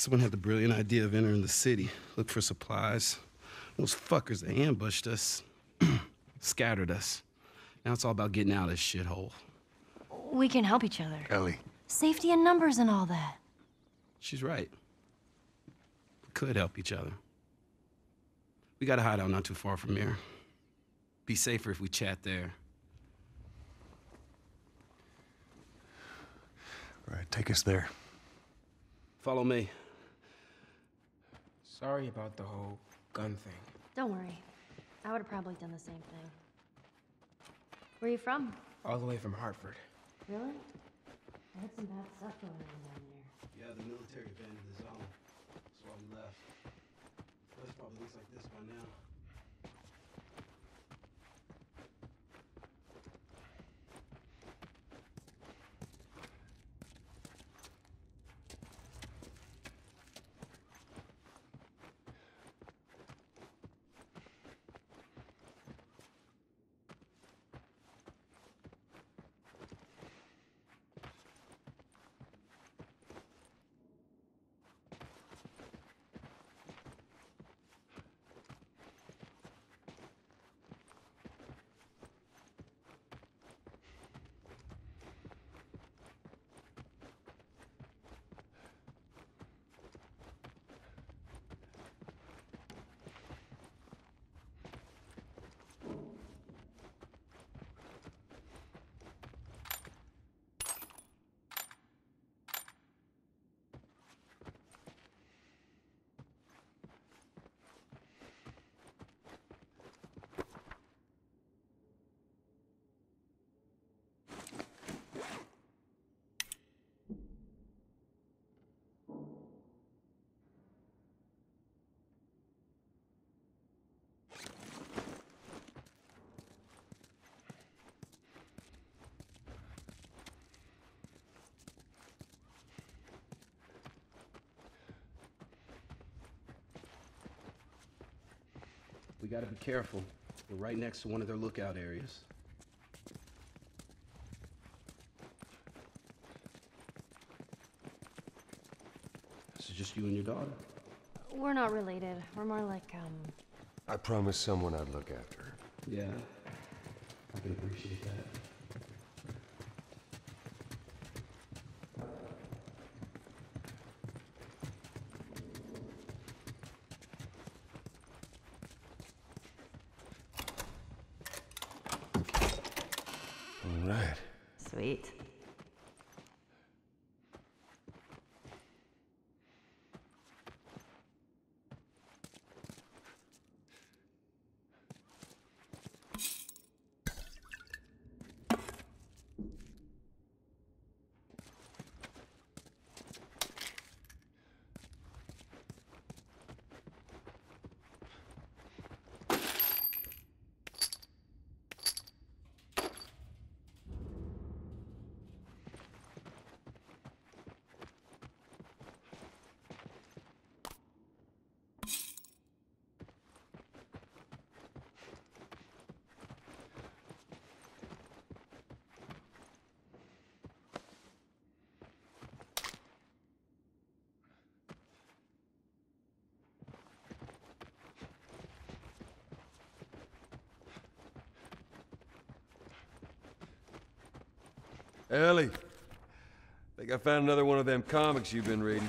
Someone had the brilliant idea of entering the city, look for supplies. Those fuckers, they ambushed us, scattered us. Now it's all about getting out of this shithole. We can help each other. Ellie. Safety in numbers and all that. She's right. We could help each other. We got a hideout not too far from here. Be safer if we chat there. All right, take us there. Follow me. Sorry about the whole gun thing. Don't worry. I would have probably done the same thing. Where are you from? All the way from Hartford. Really? I had some bad stuff going on down there. Yeah, the military abandoned the zone. That's why we left. Place probably looks like this by now. We gotta be careful. We're right next to one of their lookout areas. This is just you and your daughter. We're not related. We're more like, um, I promised someone I'd look after her. Yeah, I can appreciate that. All right. sweet. Ellie. I Think I found another one of them comics you've been reading.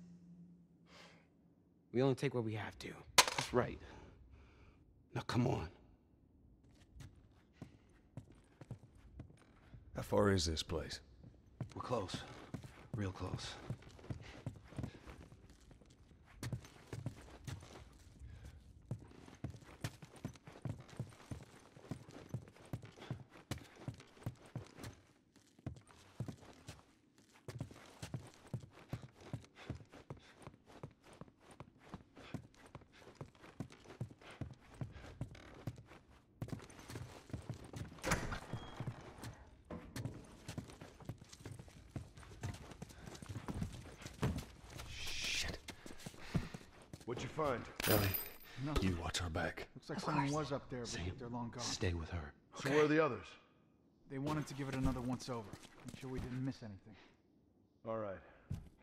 We only take what we have to. That's right. Now come on. How far is this place? We're close. Real close. Find? Ellie, Nothing. you watch our back. Looks like someone was up there, but Sam, they're long gone. Stay with her. So where are the others? They wanted to give it another once over. Make sure we didn't miss anything. All right.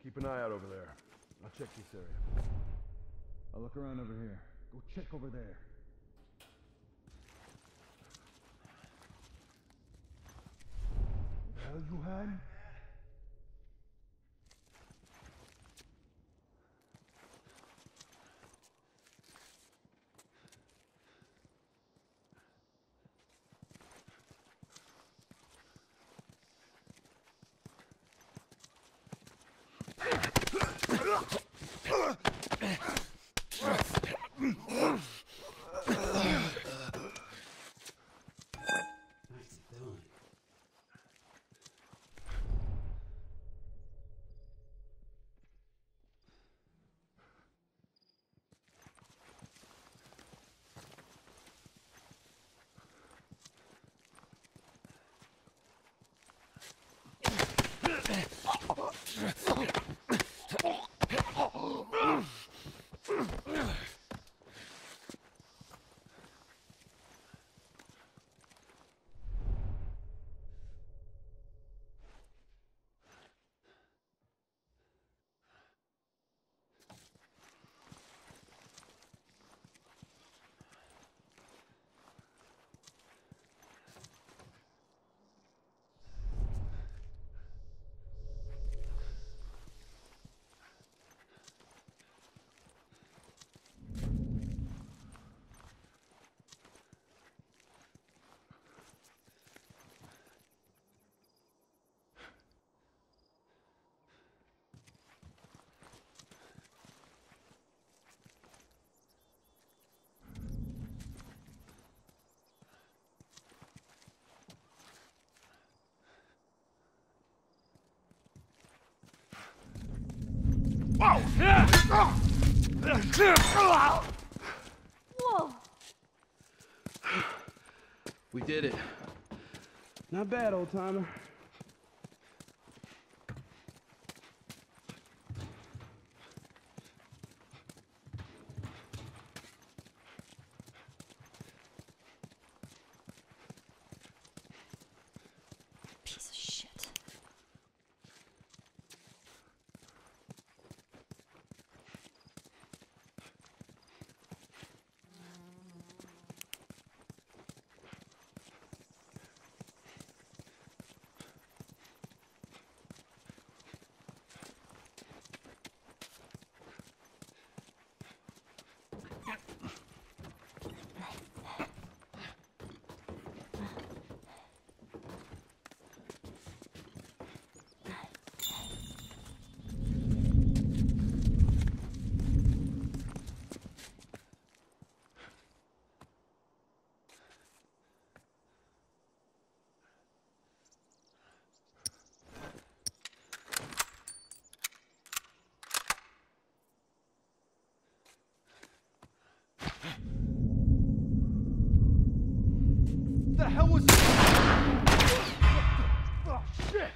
Keep an eye out over there. I'll check this area. I'll look around over here. Go check over there. The hell you had? あっ Whoa! We did it. Not bad, old timer. Piece of shit. the hell was that? Oh, shit!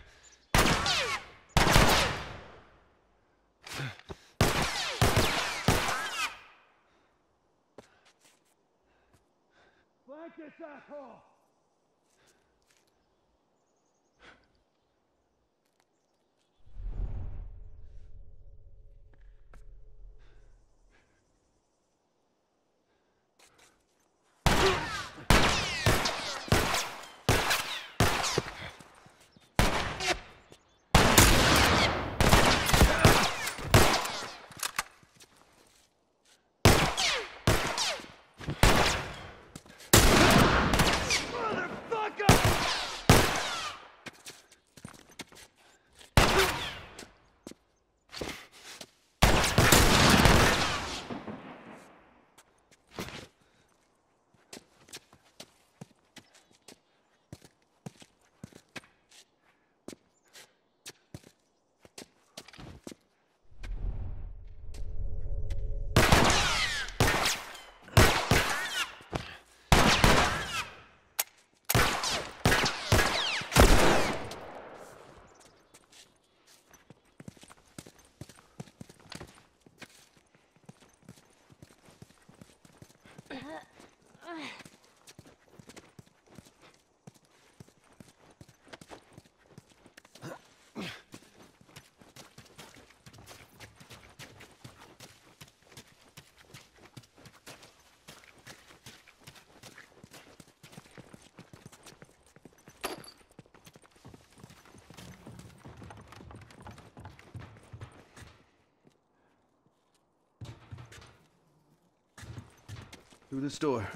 Blanket that! Through this door.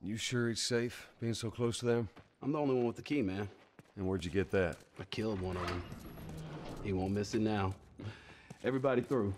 You sure it's safe, being so close to them? I'm the only one with the key, man. And where'd you get that? I killed one of them. He won't miss it now. Everybody through.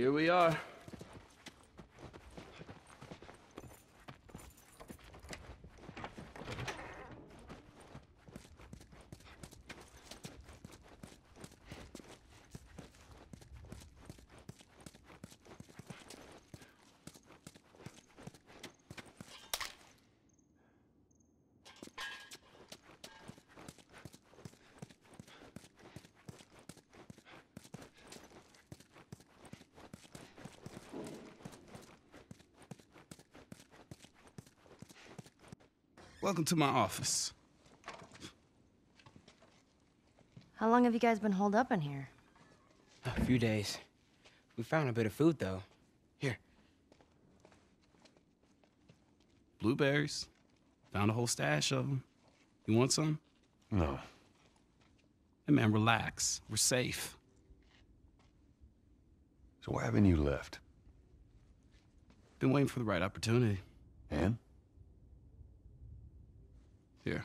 Here we are. Welcome to my office. How long have you guys been holed up in here? A few days. We found a bit of food, though. Here. Blueberries. Found a whole stash of them. You want some? No. Hey, man, relax. We're safe. So why haven't you left? Been waiting for the right opportunity. And? Here.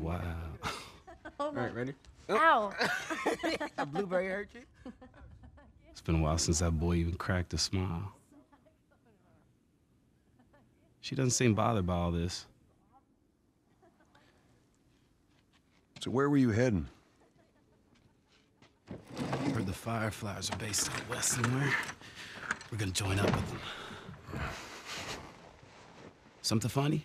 wow. All right, ready? Ow! Oh. A blueberry hurt you? It's been a while since that boy even cracked a smile. She doesn't seem bothered by all this. So where were you heading? Heard the Fireflies are based out west somewhere. We're gonna join up with them. Something funny?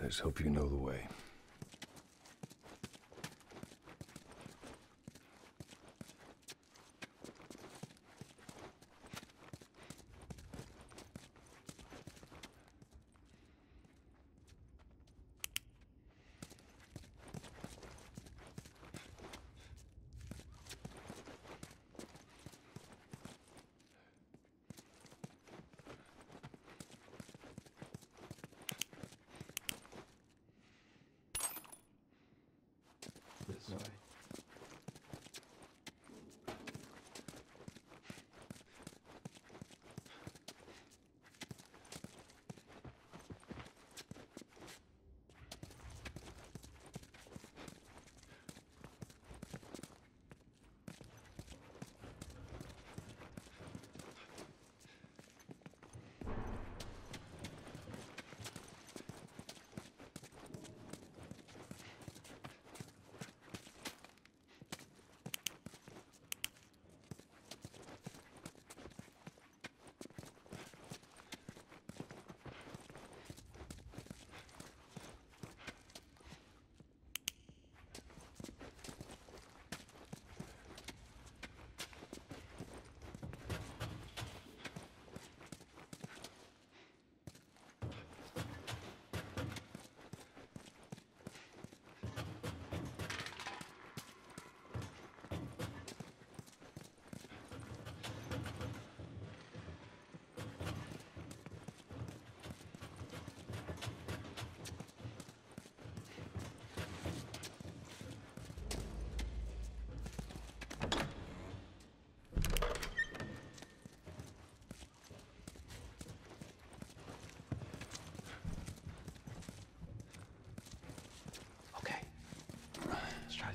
I just hope you know the way.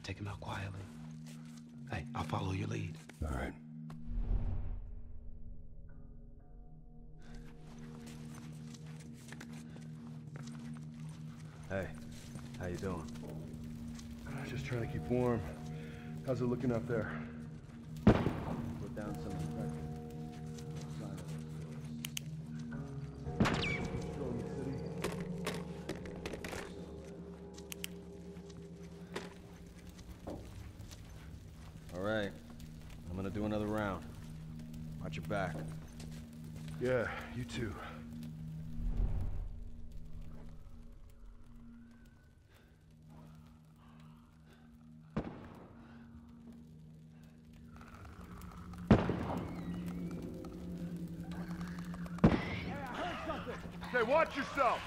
Take him out quietly. Hey, I'll follow your lead. All right. Hey, how you doing? Just trying to keep warm. How's it looking up there? Watch yourself!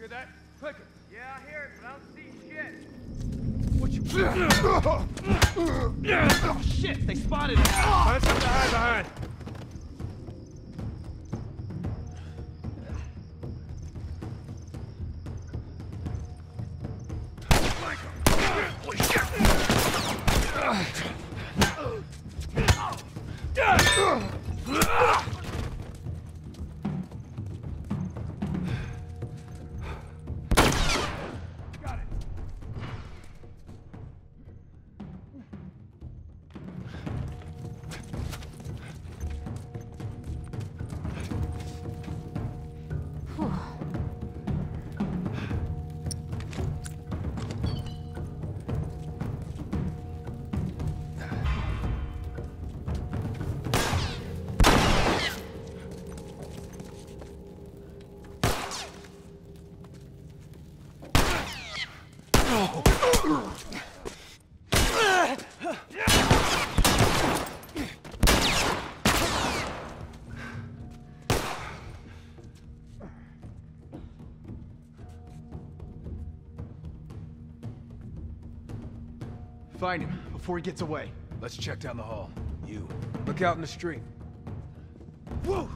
Hear that? Clicking. Yeah, I hear it, but I don't see shit. What you... Oh shit, they spotted us. Find something to hide behind. Got Find him before he gets away. Let's check down the hall. You, look out in the street. Whoa!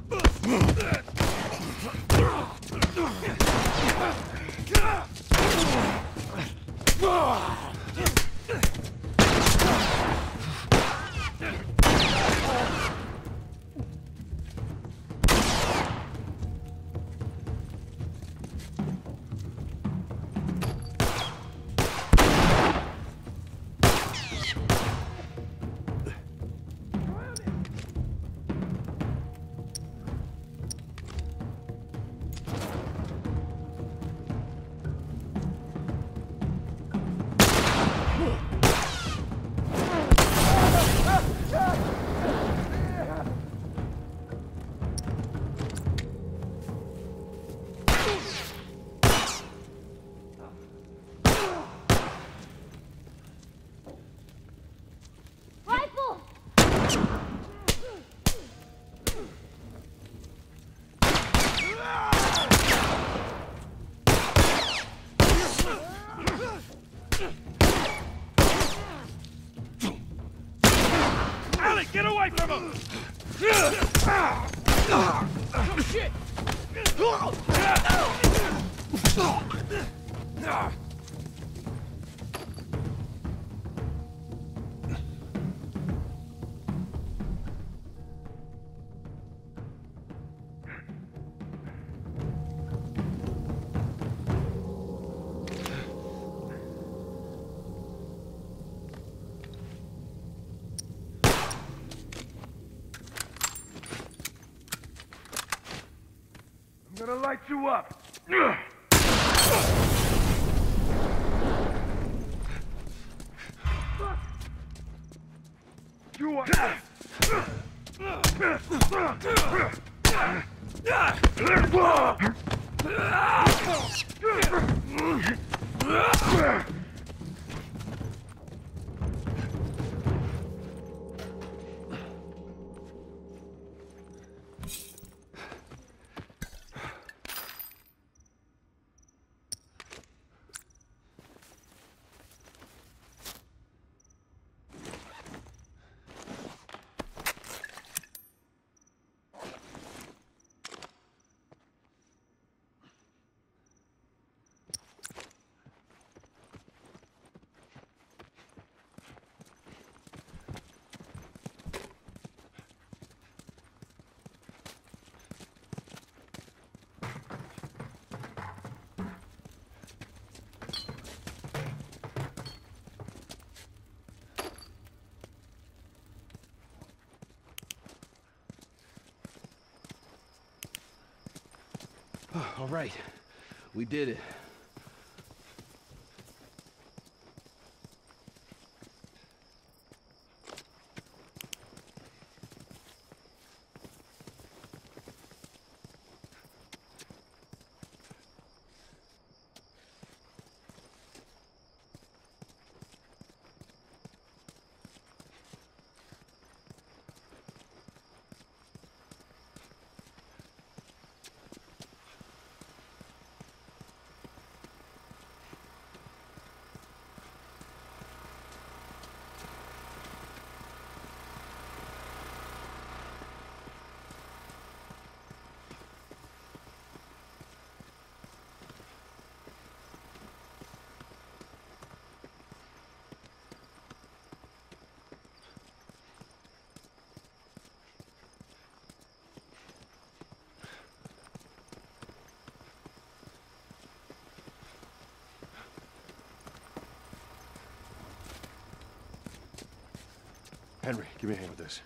Alec, get away from him! Oh, shit! All right. We did it. Henry, give me a hand with this.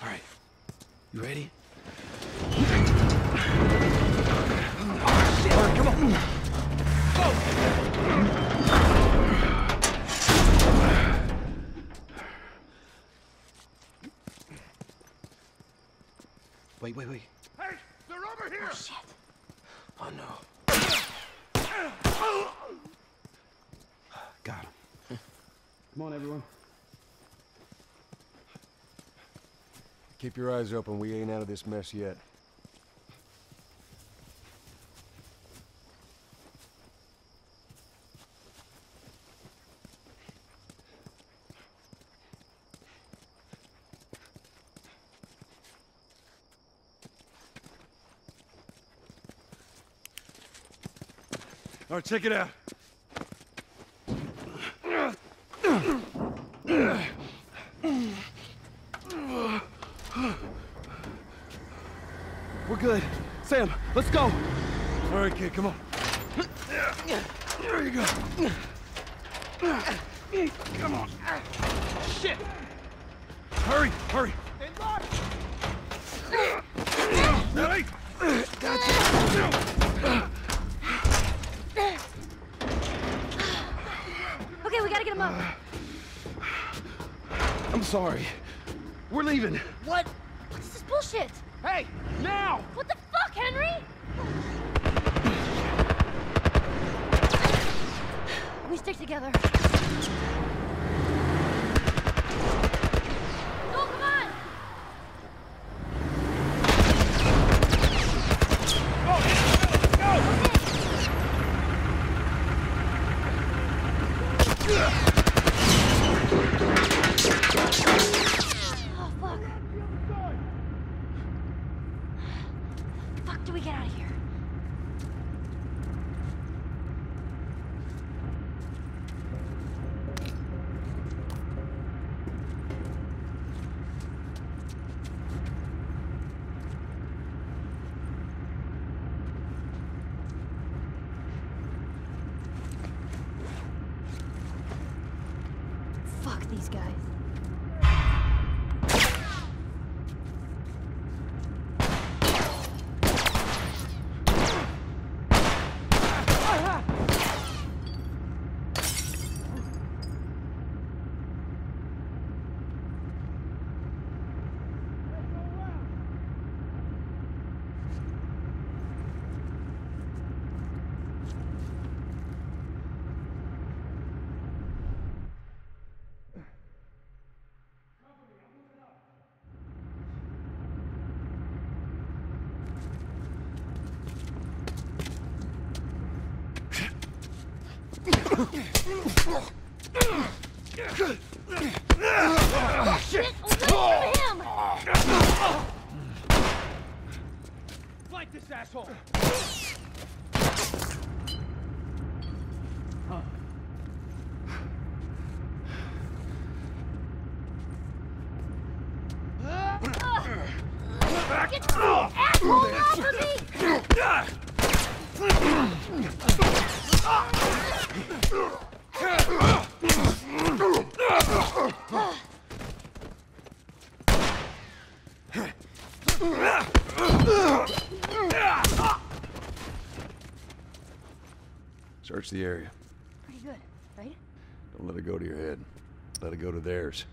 All right. You ready? All right, Come on. Go! Wait, wait, wait. Hey, they're over here. Oh, shit. Oh no. Got him. Come on, everyone. Keep your eyes open. We ain't out of this mess yet. All right, check it out. We're good. Sam, let's go. All right, kid, come on. There you go. Come on. Shit! Hurry, hurry. Hey! Okay, we gotta get him up. I'm sorry. We're leaving. What? What's This bullshit. Hey, now! What the Henry? We stick together. Go, come on! Oh, fuck. Fuck do we get out of here? Fuck these guys. Flank this asshole! Get the asshole off of me! Search the area. Pretty good, right? Don't let it go to your head. Let it go to theirs.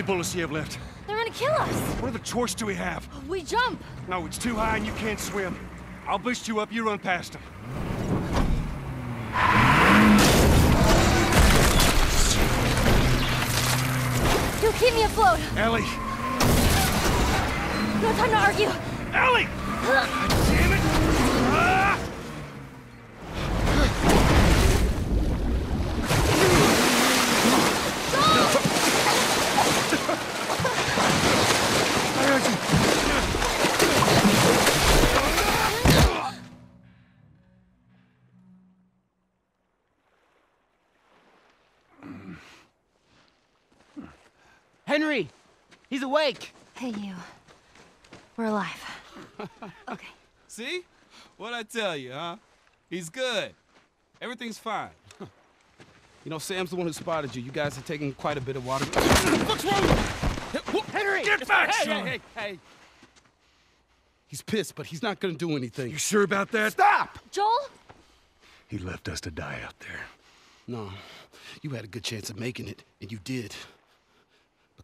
Many bullets do you have left? They're gonna kill us! What other choice do we have? We jump! No, it's too high and you can't swim. I'll boost you up, you run past them. You'll keep me afloat! Ellie! No time to argue! Ellie! Damn it! Ah! Henry! He's awake! Hey, you. We're alive. Okay. See? What'd I tell you, huh? He's good. Everything's fine. You know, Sam's the one who spotted you. You guys are taking quite a bit of water. What's wrong? Henry! Get back, hey, son! Hey, hey, hey! He's pissed, but he's not gonna do anything. You sure about that? Stop! Joel? He left us to die out there. No, you had a good chance of making it, and you did.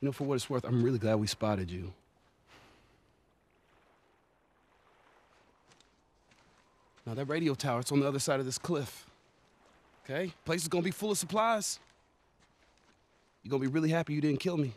You know, for what it's worth, I'm really glad we spotted you. Now, that radio tower, it's on the other side of this cliff. Okay? Place is gonna be full of supplies. You're gonna be really happy you didn't kill me.